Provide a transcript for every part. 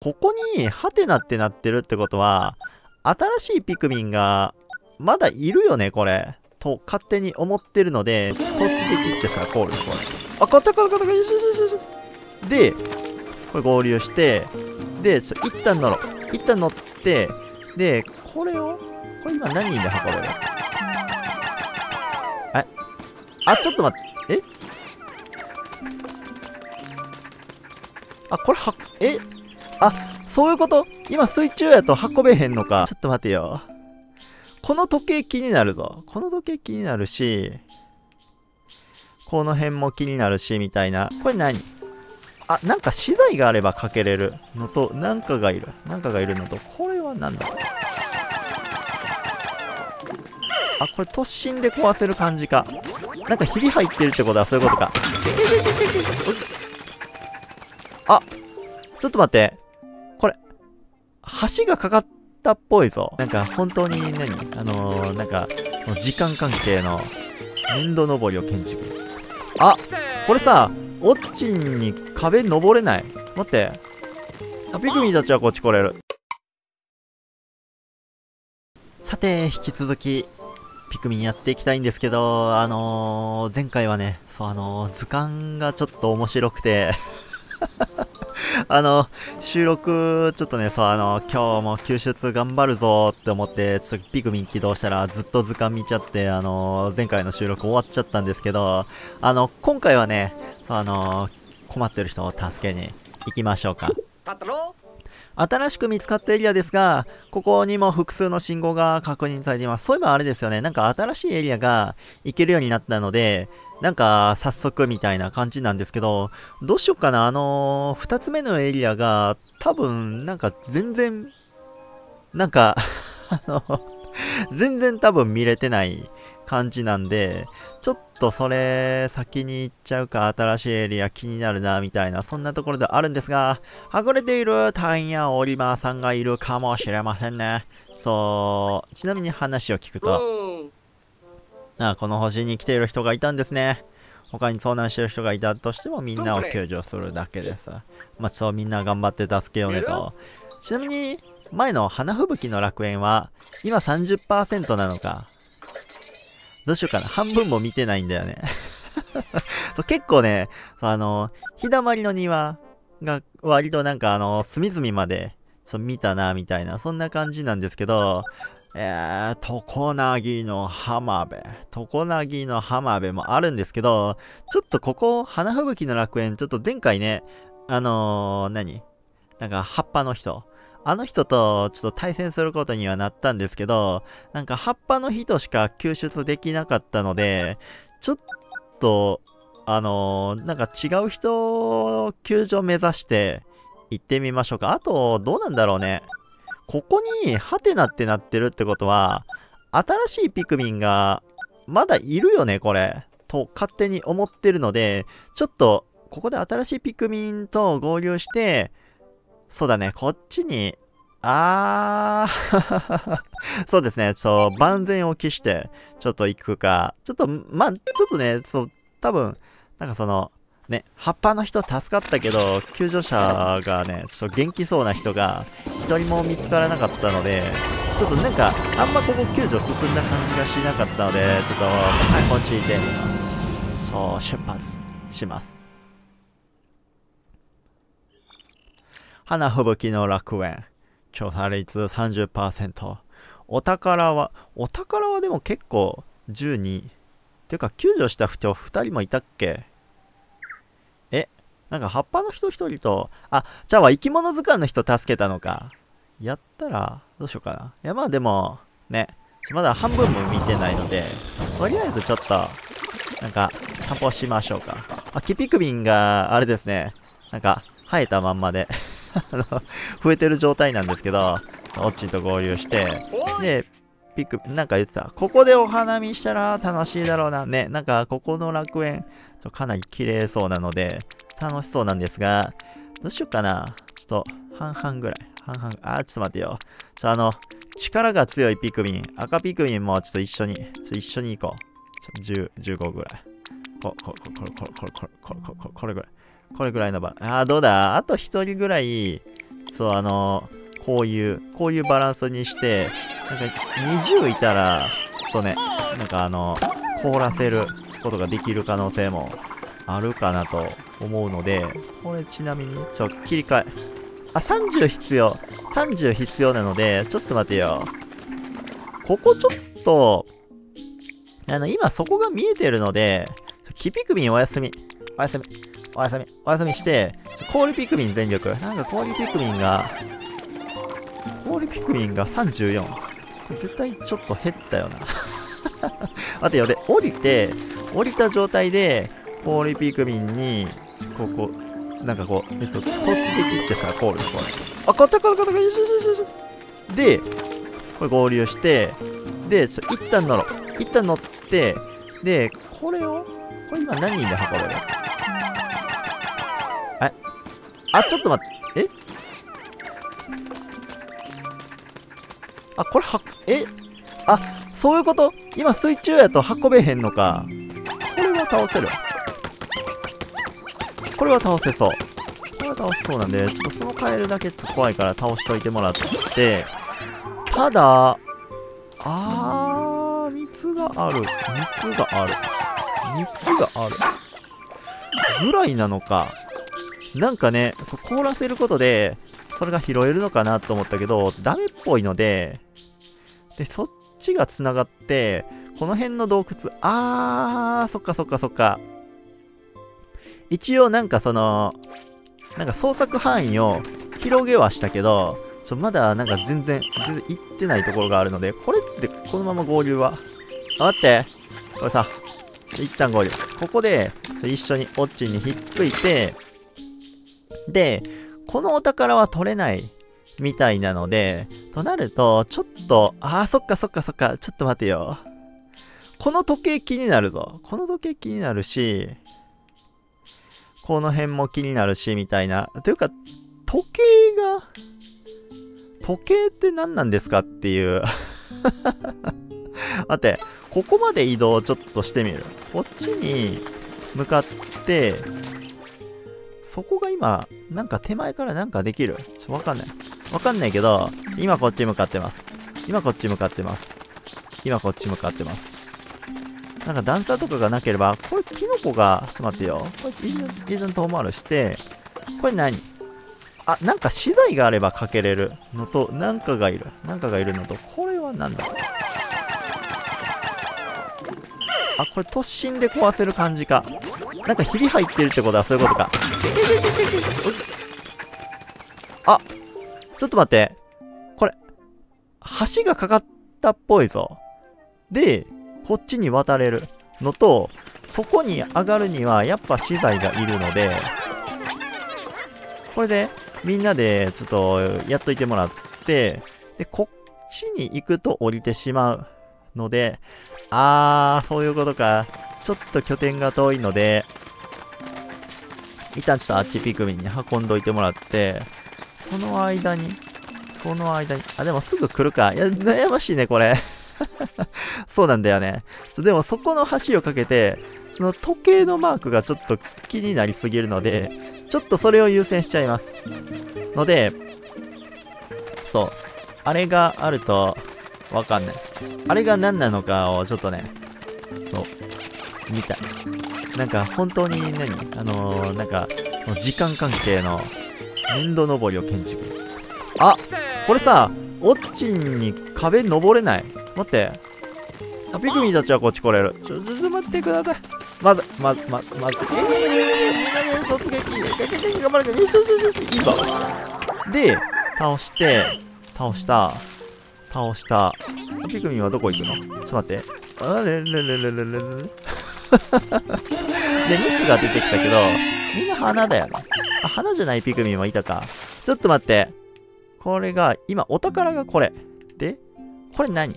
ここにハテナってなってるってことは、新しいピクミンがまだいるよね、これ。と勝手に思ってるので、突撃ってさ、こうよ、これ。あ、勝った勝った勝ったよしよしよしよしで、これ合流して、で、一旦乗ろう。一旦乗って、で、これを、これ今何人で運べる？え？あ、ちょっと待って、え？あ、これは、え？あ、そういうこと？今水中やと運べへんのか。ちょっと待てよ。この時計気になるぞ。この時計気になるし、この辺も気になるし、みたいな。これ何？あ、なんか資材があればかけれるのと、なんかがいる。なんかがいるのと、これは何だあ、これ突進で壊せる感じか。なんかひび入ってるってことはそういうことか。あ、ちょっと待って。橋がかかったっぽいぞ。なんか本当に何？あのー、なんか、時間関係の粘土登りを建築。あ、これさ、オッチンに壁登れない？待って。ピクミンたちはこっち来れる。さて、引き続き、ピクミンやっていきたいんですけど、あのー、前回はね、そう、あのー、図鑑がちょっと面白くて あの、収録、ちょっとね、そう、あの、今日も救出頑張るぞって思って、ちょっとピクミン起動したらずっと図鑑見ちゃって、あの、前回の収録終わっちゃったんですけど、あの、今回はね、そう、あの、困ってる人を助けに行きましょうか。新しく見つかったエリアですが、ここにも複数の信号が確認されています。そういえばあれですよね、なんか新しいエリアが行けるようになったので、なんか早速みたいな感じなんですけど、どうしよっかな、あのー、2つ目のエリアが多分なんか全然、なんか あの全然多分見れてない感じなんで、ちょっとそれ先に行っちゃうか、新しいエリア気になるな、みたいな、そんなところであるんですが、はぐれている隊員やオリバーさんがいるかもしれませんね。そう、ちなみに話を聞くと、あこの星に来ている人がいたんですね。他に遭難してる人がいたとしてもみんなを救助するだけです。まあ、そうみんな頑張って助けようねと。ちなみに、前の花吹雪の楽園は今30%なのかどうしようかな。半分も見てないんだよね 結構ね、あの、日だまりの庭が割となんかあの、隅々までそう見たな、みたいな、そんな感じなんですけど、えー、トコナギの浜辺。トコナギの浜辺もあるんですけど、ちょっとここ、花吹雪の楽園、ちょっと前回ね、あのー、何？なんか葉っぱの人。あの人とちょっと対戦することにはなったんですけど、なんか葉っぱの人しか救出できなかったので、ちょっと、あのー、なんか違う人救助目指して行ってみましょうか。あと、どうなんだろうね。ここにハテナってなってるってことは、新しいピクミンがまだいるよね、これ。と勝手に思ってるので、ちょっと、ここで新しいピクミンと合流して、そうだね、こっちに、あー。そうですね、そう、万全を期して、ちょっと行くか、ちょっと、ま、ちょっとね、そう、多分、なんかその、ね、葉っぱの人助かったけど、救助者がね、ちょっと元気そうな人が一人も見つからなかったので、ちょっとなんか、あんまここ救助進んだ感じがしなかったので、ちょっと、はい、こっち行って、そう、出発します。花吹雪の楽園。調査率30%。お宝は、お宝はでも結構12。ていうか、救助した人2人もいたっけ？えなんか葉っぱの人1人と、あ、じゃあは生き物図鑑の人助けたのか。やったら、どうしようかな。いや、まあでも、ね、まだ半分も見てないので、とりあえずちょっと、なんか、散歩しましょうか。あ、キピクミンが、あれですね、なんか、生えたまんまで、増えてる状態なんですけど、オッチンと合流して、で、ピク、なんか言ってた。ここでお花見したら楽しいだろうな。ね、なんかここの楽園、ちかなり綺麗そうなので、楽しそうなんですが、どうしようかな。ちょっと、半々ぐらい。半々、あ、ちょっと待ってよ。ちょ、あの、力が強いピクミン、赤ピクミンもちょっと一緒に、一緒に行こう。ちょ、10、15ぐらい。こ、こ、こ、これ、これ、これ、これ、これ、これ、これぐらい。これぐらいの場。あー、どうだ？あと一人ぐらいそう、あのー、こういう、こういうバランスにして、なんか20いたら、そうね、なんかあのー、凍らせることができる可能性もあるかなと思うので、これちなみに、ちょ、切り替え。あ、30必要。30必要なので、ちょっと待てよ。ここちょっと、あの、今そこが見えてるので、キピクミンおやすみ。おやすみ。おやすみ。おやすみして、氷ピクミン全力。なんか氷ピクミンが、氷ピクミンが34。絶対ちょっと減ったよな。待てよ。で、降りて、降りた状態で、氷ピクミンに、ここ、なんかこう、えっと、突撃ってしたらコールこれ。あ、勝った勝った勝ったよしよしよしよし。で、これ合流して、で、一旦乗ろう。一旦乗って、で、これを、これ今何人で運べる？あ、ちょっと待って、え？あ、これは、え？あ、そういうこと？今水中やと運べへんのか。これは倒せる。これは倒せそう。これは倒せそうなんで、ちょっとそのカエルだけちょっと怖いから倒しといてもらって、ただ、あー、蜜がある。蜜がある。蜜がある。ぐらいなのか。なんかね、そう、凍らせることで、それが拾えるのかなと思ったけど、ダメっぽいので、で、そっちが繋がって、この辺の洞窟、あー、そっかそっかそっか。一応なんかその、なんか捜索範囲を広げはしたけど、ちょまだなんか全然、全然行ってないところがあるので、これってこのまま合流は？あ、待ってこれさ、一旦合流。ここで、一緒にオッチンにひっついて、で、このお宝は取れないみたいなので、となると、ちょっと、あー、そっかそっかそっか、ちょっと待てよ。この時計気になるぞ。この時計気になるし、この辺も気になるし、みたいな。というか、時計が、時計って何なんですかっていう 待って、ここまで移動ちょっとしてみる。こっちに向かって、そこが今、なんか手前からなんかできる？ちょ、わかんない。わかんないけど、今こっち向かってます。今こっち向かってます。今こっち向かってます。なんか段差とかがなければ、これキノコが、ちょっと待ってよ。これ一旦遠回るして、これ何？あ、なんか資材があればかけれるのと、なんかがいる。なんかがいるのと、これは何だ？あ、これ突進で壊せる感じか。なんかひび入ってるってことはそういうことか。あ、ちょっと待って。これ、橋がかかったっぽいぞ。で、こっちに渡れるのと、そこに上がるにはやっぱ資材がいるので、これでみんなでちょっとやっといてもらって、で、こっちに行くと降りてしまうので、あー、そういうことか。ちょっと拠点が遠いので、一旦ちょっとあっちピクミンに運んどいてもらって、その間に、その間に、あ、でもすぐ来るか。いや、悩ましいね、これ。そうなんだよね。でもそこの橋をかけて、その時計のマークがちょっと気になりすぎるので、ちょっとそれを優先しちゃいます。ので、そう。あれがあると、わかんない。あれが何なのかをちょっとね、そう、見たい。なんか本当に何？あのー、なんか、時間関係の粘土登りを建築。あこれさ、オッチンに壁登れない？待って。あ、ピクミンたちはこっち来れる。ちょ、ちょっと待ってください。まず、まず、まず、まず、えー、みんなで突撃。頑張るか。よしよしよし、いいぞ。で、倒して、倒した、倒した。ピクミンはどこ行くの？ちょっと待って。あれれれれれれれ。で、蜜が出てきたけど、みんな花だよね。あ、花じゃないピクミンはいたか。ちょっと待って。これが、今、お宝がこれ。で、これ何？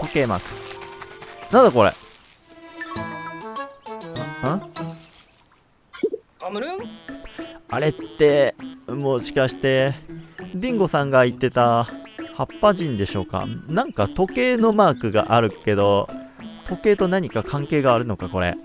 時計マーク。なんだこれ？んあれって、もしかして、ディンゴさんが言ってた、葉っぱ人でしょうか？なんか時計のマークがあるけど、時計と何か関係があるのかこれ。